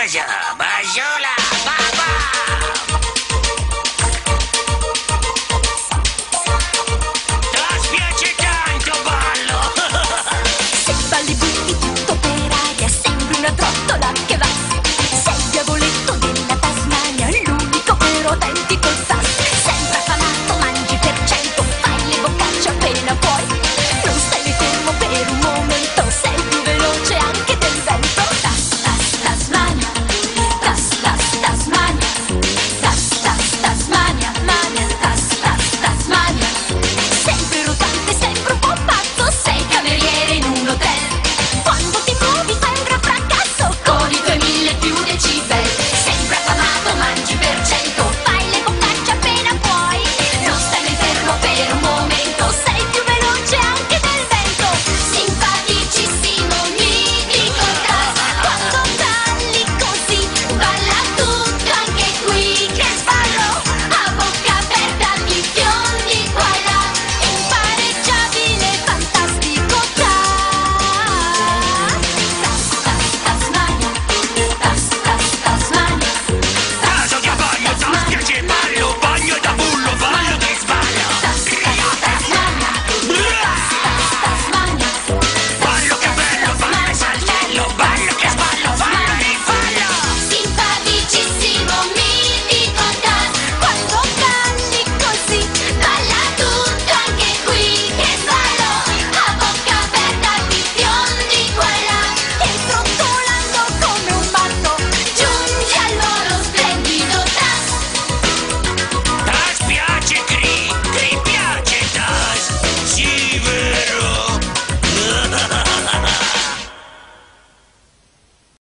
Vaya,